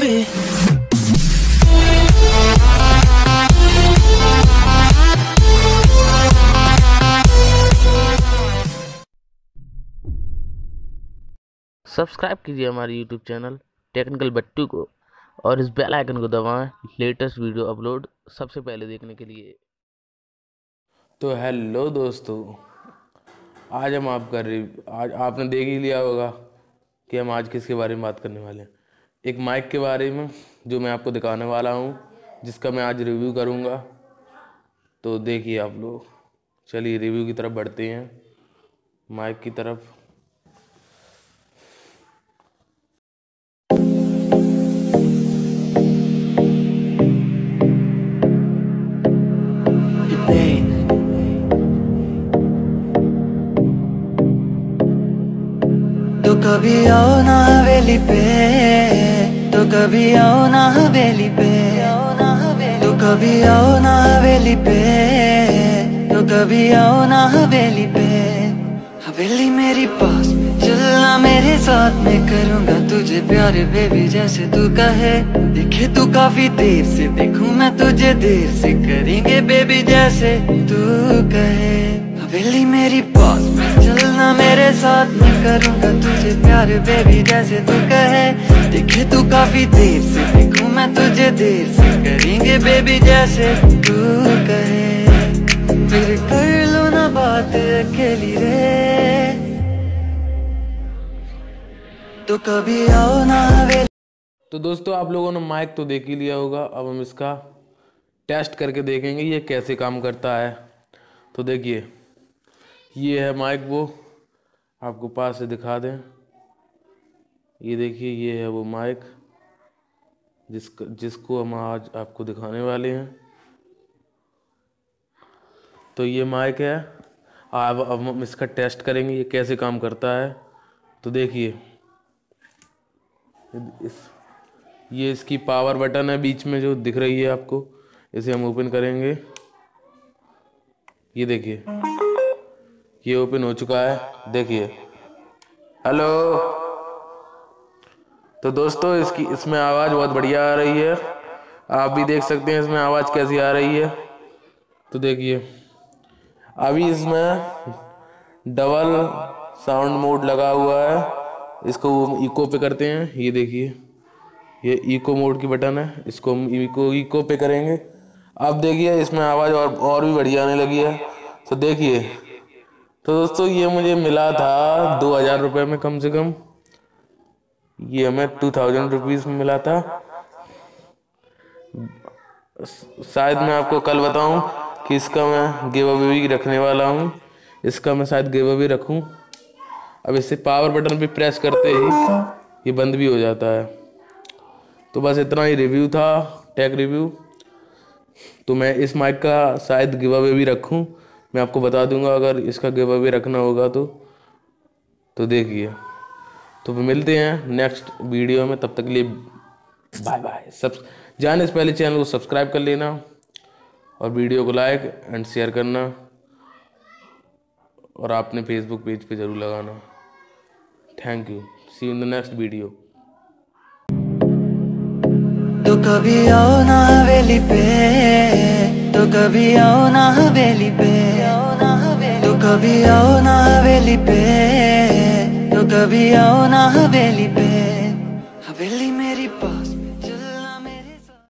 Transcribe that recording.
baby. Subscribe कीजिए हमारे YouTube channel technical बट्टू को और इस बेल आइकन को दबाएँ लेटेस्ट वीडियो अपलोड सबसे पहले देखने के लिए तो हेलो दोस्तों आज हम आपका आज आपने देख ही लिया होगा कि हम आज किसके बारे में बात करने वाले हैं एक माइक के बारे में, जो मैं आपको दिखाने वाला हूँ, जिसका मैं आज रिव्यू करूँगा। तो देखिए आप लोग, चलिए रिव्यू की तरफ़ बढ़ते हैं। माइक की तरफ़। तो कभी आओ ना हवेली पे। कभी आओ ना हवेली पे। तो कभी आओ ना हवेली पे। तो कभी आओ ना हवेली पे। हवेली मेरी पास, चलना मेरे साथ। मैं करूँगा तुझे प्यार बेबी जैसे तू कहे। देखे तू काफ़ी देर से, देखूँ मैं तुझे देर से। करेंगे बेबी जैसे तू कहे। हवेली मेरी पास में चलना मेरे साथ। में करूँगा तुझे प्यार बेबी जैसे तू कहे। देखे तू काफ़ी देर से। देखूँ मैं तुझे देर से। करेंगे बेबी जैसे तू कहे। फिर कर लो ना बात अकेली रे। तो कभी आओ ना हवेली तो दोस्तों, आप लोगों ने माइक तो देख ही लिया होगा। अब हम इसका टेस्ट करके देखेंगे ये कैसे काम करता है। तो देखिए, ये है माइक वो। आपको पास से दिखा दें। ये देखिए, ये है वो माइक जिसका जिसको हम आज आपको दिखाने वाले हैं। तो ये माइक है। अब अब हम इसका टेस्ट करेंगे, ये कैसे काम करता है। तो देखिए, इस, ये इसकी पावर बटन है बीच में जो दिख रही है आपको। इसे हम ओपन करेंगे। ये देखिए, ये ओपन हो चुका है। देखिए। हेलो तो दोस्तों, इसकी, इसमें आवाज़ बहुत बढ़िया आ रही है। आप भी देख सकते हैं इसमें आवाज़ कैसी आ रही है। तो देखिए, अभी इसमें डबल साउंड मोड लगा हुआ है। इसको इको पे करते हैं। ये देखिए, ये इको मोड की बटन है। इसको हम इको इको पे करेंगे। अब देखिए, इसमें आवाज़ और और भी बढ़िया आने लगी है। तो देखिए तो दोस्तों, ये मुझे मिला था दो हज़ार रुपये में कम से कम। ये हमें टू थाउज़ेंड रुपीज़ में मिला था। शायद मैं आपको कल बताऊँ कि इसका मैं गिव अवे भी रखने वाला हूँ। इसका मैं शायद गिव अवे रखूँ। अब इससे पावर बटन भी प्रेस करते ही ये बंद भी हो जाता है। तो बस इतना ही रिव्यू था टेक रिव्यू तो मैं इस माइक का शायद गिव अवे भी रखूँ। मैं आपको बता दूँगा अगर इसका गिव अवे रखना होगा तो। तो देखिए। तो मिलते हैं नेक्स्ट वीडियो में, तब तक के लिए बाय बाय सब जाने से पहले चैनल को सब्सक्राइब कर लेना और वीडियो को लाइक एंड शेयर करना और आपने फेसबुक पेज पे ज़रूर लगाना। Thank you see in the next video तो कभी आओ ना हवेली पे तो कभी आओ ना हवेली पे तो कभी आओ ना हवेली पे। कभी आओ ना हवेली पे।